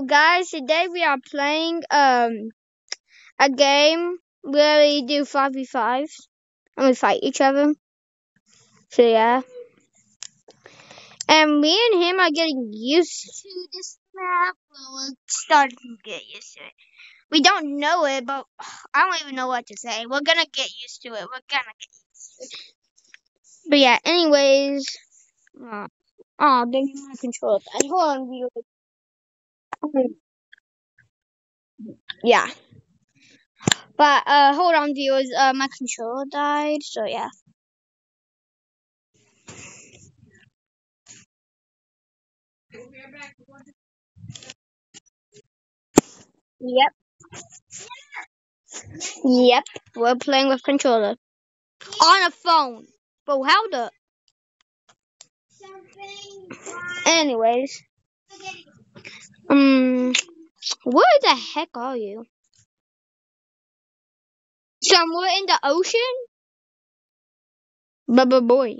So guys, today we are playing um a game where we do five v fives and we fight each other. So yeah. And me and him are getting used to this map. We're starting to get used to it. We don't know it, but I don't even know what to say. We're gonna get used to it. We're gonna get used to it. But yeah, anyways. Uh, oh, dang my controller. Hold on. Yeah. But uh hold on viewers, uh my controller died, so yeah. Yep. Yep. We're playing with controller. On a phone. But how the Anyways. Um where the heck are you? Somewhere in the ocean? Bubba boy.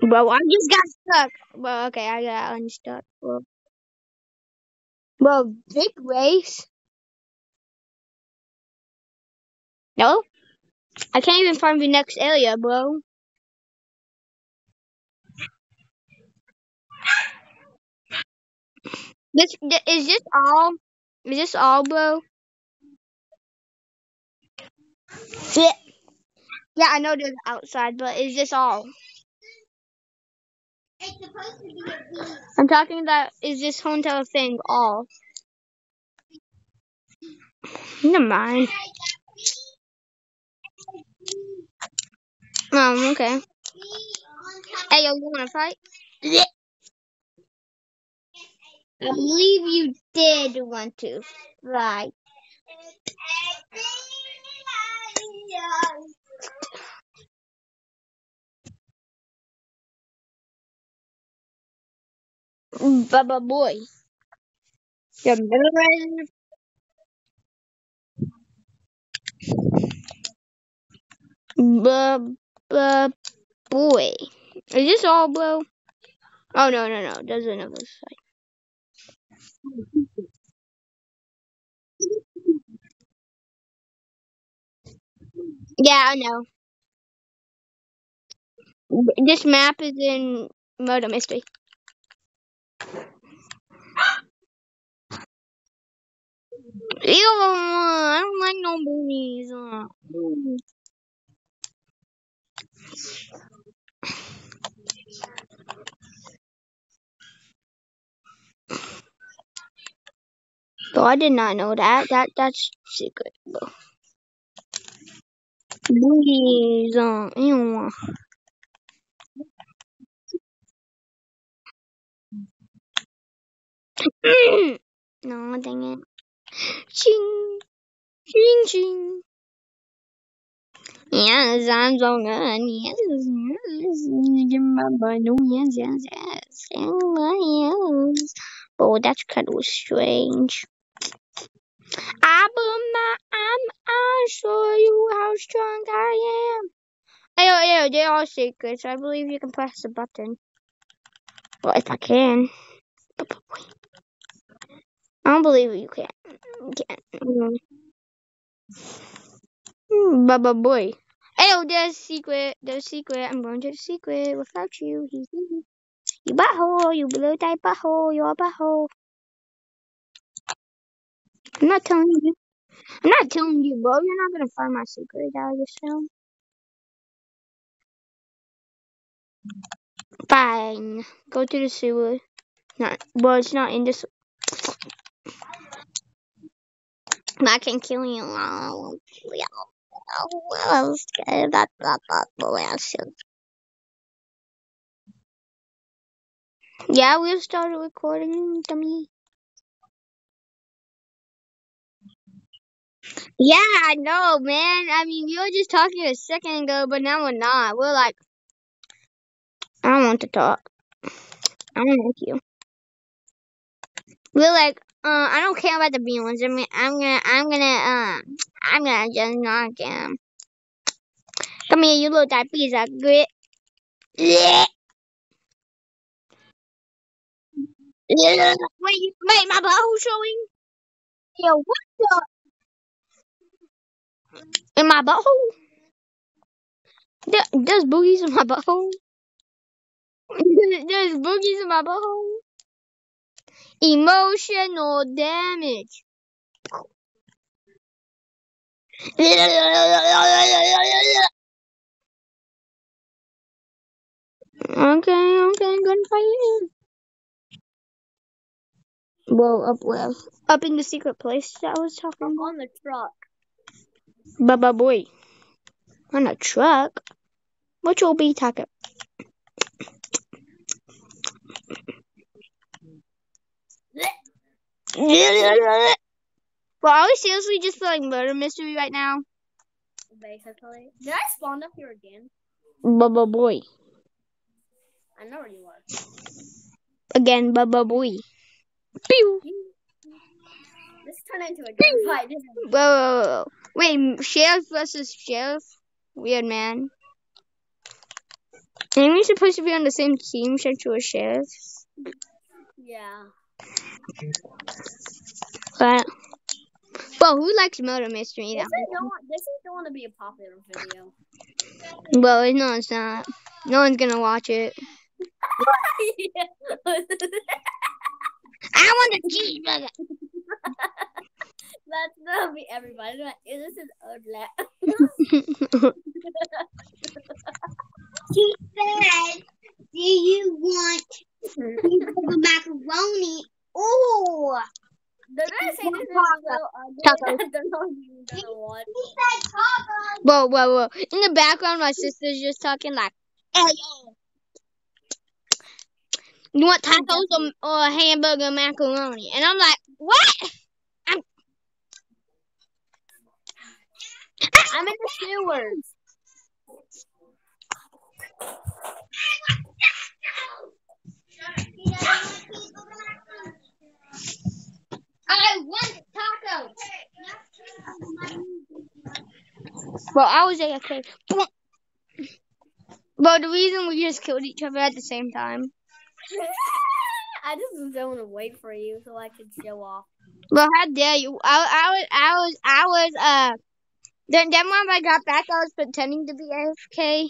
Bro, I just got stuck. Well, okay, I got unstuck. Bro, bro big race. No? I can't even find the next area, bro. This is this all? Is this all, bro? Yeah. Yeah, I know there's outside, but is this all? I'm talking about is this hotel thing all? Never mind. Um, okay. Hey, yo, you wanna fight? I believe you did want to fight. Baba boy. You're. Baba boy. Is this all, bro? Oh, no, no, no. There's another side. Yeah, I know. This map is in Murder Mystery. Ew, I don't like no booties. So I did not know that. That that's secret. Bro. Booties. Uh, ew. no, dang it. Ching. Ching, ching. Yes, I'm so good. Yes, yes. Remember, no, yes, yes, yes. yes. Oh, that's kind of strange. I put my arm, I show you how strong I am. Ew, ew, they are secrets. I believe you can press the button. Well, if I can. I don't believe you can. Can't. Mm. Baba boy. Oh, there's secret. There's secret. I'm going to the secret without you. you butthole. You blue type butthole. You're a butthole. I'm not telling you. I'm not telling you, bro. You're not gonna find my secret out yourself. Fine. Go to the sewer. Not. Well, it's not in this. I can kill you. Oh, I'm scared. That that that the Yeah, we started recording, dummy. Yeah, I know, man. I mean, we were just talking a second ago, but now we're not. We're like, I don't want to talk. I don't like you. We're like, uh, I don't care about the viewers. I mean, I'm gonna, I'm gonna, um, I'm gonna just knock him. Come here, you little of grit. Yeah. Yeah. Wait, wait, my butthole showing? Yo, what the? In my butthole? There, there's boogies in my butthole. there's boogies in my butthole. Emotional damage. Okay, okay, you. Well, up where? Up in the secret place that I was talking about. on the truck. Baba boy. On a truck? What you'll be talking? Well, are we seriously just feeling murder mystery right now? Basically. Did I spawn up here again? Baba boy. I know where you are. Again, Baba boy. Pew! This turned into a gunfight? Whoa, whoa, whoa. Wait, sheriff versus sheriff? Weird man. Ain't we supposed to be on the same team since sheriff? Yeah. But, well, who likes murder mystery? Don't, this is going to be a popular video. Well, no, it's not. No one's gonna watch it. I want a cheeseburger. That's gonna be everybody. Like, This is Odlet. She said, "Do you want cheeseburger macaroni?" Oh, They're gonna say this is so Tacos. ugly. They're not even gonna watch. he said tacos. Whoa, whoa, whoa! In the background, my sister's just talking like, "Hey, yo, you want tacos or, or hamburger macaroni?" And I'm like, "What?" I'm in the sewers. I want tacos. Well, I was AFK. But the reason we just killed each other at the same time. I just was going to wait for you so I could show off. Well, how dare you? I, I was, I was, I was, uh, then, then when I got back, I was pretending to be AFK.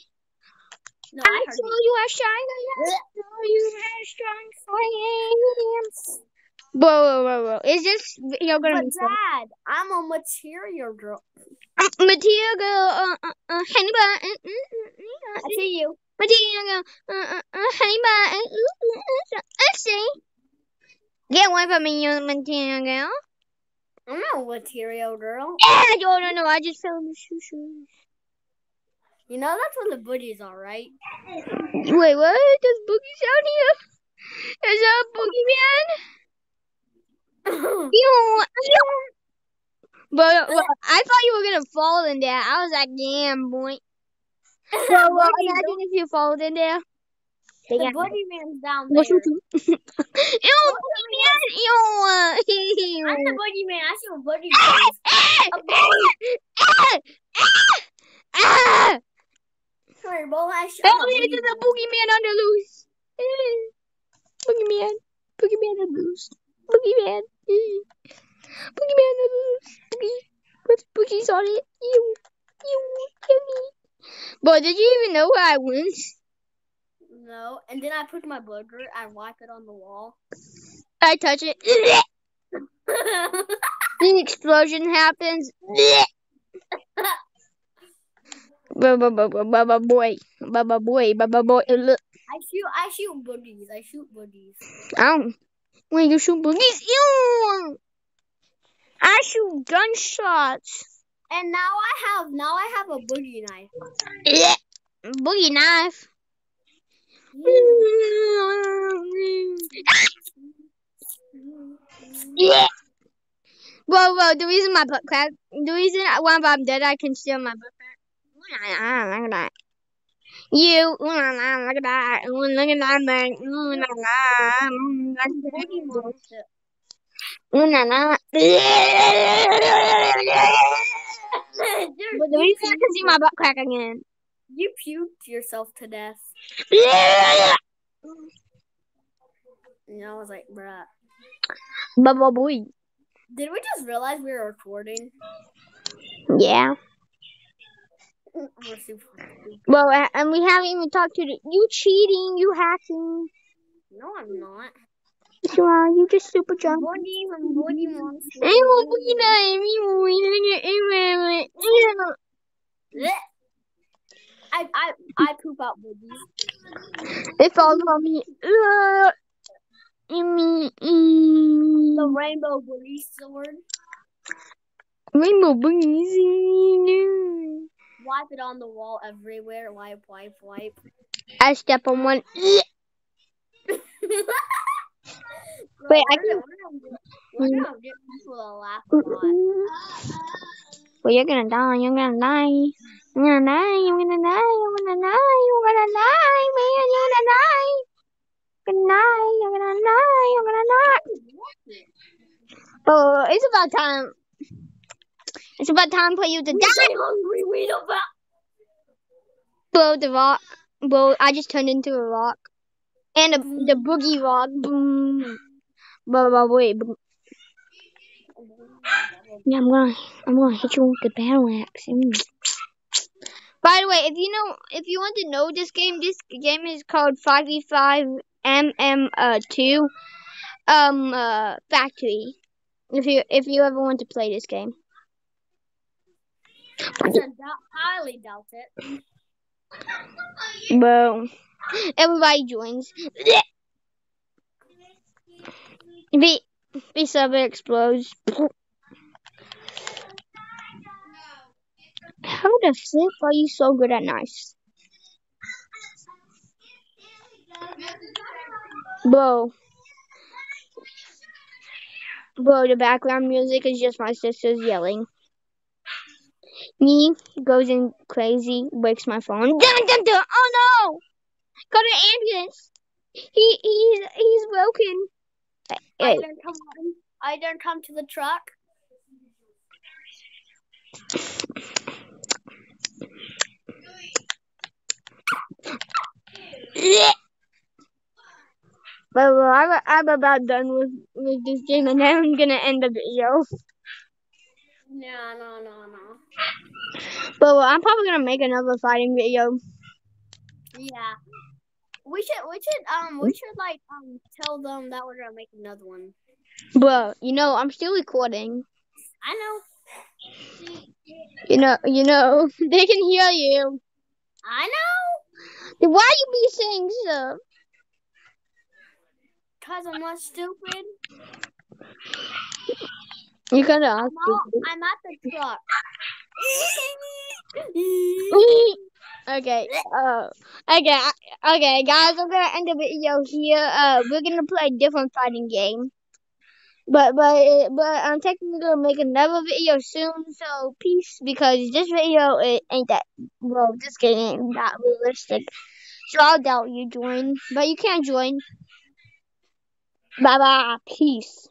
No, I I saw you. you, I shine, I saw you, I shine, I am. Whoa, whoa, whoa, whoa. Is this video gonna But be fun? I'm a material girl. Uh, Material girl, uh, uh, uh, honey bun, uh, uh, uh, I uh, see you. Material girl, uh, uh, uh, honey bun, uh, uh, uh, uh, I see. Get away from me, you material girl. I'm not a material girl. No, no, no, I just fell in the shoe shoes. You know that's what the booties are, right? Wait, what? There's boogies out here? Is that a boogeyman? Ew, ew. But well, I thought you were gonna fall in there. I was like, damn, boy. Well, well, imagine if you fall in there. The They got booty man's down What's there. with you? Ew, boogeyman! Ew. I'm the boogie man. I see man is. Ah, ah, ah, ah. Come here, boy. I show Oh, the yeah, there's a man. boogeyman the loose. Eh. Boogeyman. Boogeyman the loose. Boogeyman. Eh. Boogeyman the loose. Boogie. With boogies on it. Ew. Ew. Ew. Boy, did you even know how I went? No, and then I put my burger. I wipe it on the wall. I touch it. The explosion happens. Baba baba baba boy. Baba boy. Baba boy. Look. I shoot. I shoot boogies. I shoot boogies. Ow. When you shoot boogies. Ew. I shoot gunshots. And now I have. Now I have a boogie knife. Boogie knife. Yeah. Whoa, whoa, the reason my butt crack, the reason when I'm dead, I can steal my butt crack. Look at that. You, look at that. Look at that, la. Look at that. la, la. Dude, But the reason I can see my butt crack again. You puked yourself to death. Yeah. And I was like, bruh. Bubble boy. Did we just realize we were recording? Yeah. We're super. Well, and we haven't even talked to the. You cheating. You hacking. No, I'm not. You are. You just super drunk. What do you even? What do you want? I won't be that. Blech. I I I poop out boobies. It falls on me. Uh, me. The mm. rainbow booty sword. Rainbow bunnies. Wipe it on the wall everywhere. Wipe, wipe, wipe. I step on one. Bro, Wait, I we're gonna- we're gonna get- We're gonna get people to laugh a lot. Well, you're gonna die. You're gonna die. You're gonna die. You're gonna die. You're gonna die. You're gonna die, man. You're gonna die. Gonna die. You're gonna die. You're gonna die. Oh, it's about time. It's about time for you to We die. hungry. We don't. the rock. Bro, I just turned into a rock. And the, the boogie rock. Boom. Bro, bro, wait. boom. Yeah, I'm gonna, I'm gonna hit you with the battle axe. Mm. By the way, if you know, if you want to know this game, this game is called 5v5 MM uh 2 um uh factory. If you if you ever want to play this game, I highly doubt it. bro, everybody joins. The the server explodes. How the flip are you so good at knives? Bro. Bro, the background music is just my sisters yelling. Me goes in crazy, breaks my phone. Dun, dun, dun. Oh no! Got an ambulance. He he's he's broken. I don't come on. I don't come to the truck. But well, I'm, I'm about done with, with this game, and then I'm gonna end the video. No, no, no, no. But well, I'm probably gonna make another fighting video. Yeah. We should, we should, um, we should like, um, tell them that we're gonna make another one. Bro, you know I'm still recording. I know. You know, you know they can hear you. I know. Then why you be saying so? Cause I'm not stupid. You kinda ask. I'm at the truck. okay. Uh, okay. Okay, guys. I'm gonna end the video here. Uh, we're gonna play a different fighting game. But but but I'm technically gonna make another video soon. So peace, because this video it ain't that well. This game ain't that realistic. So I doubt you join, but you can join. Bye bye. Peace.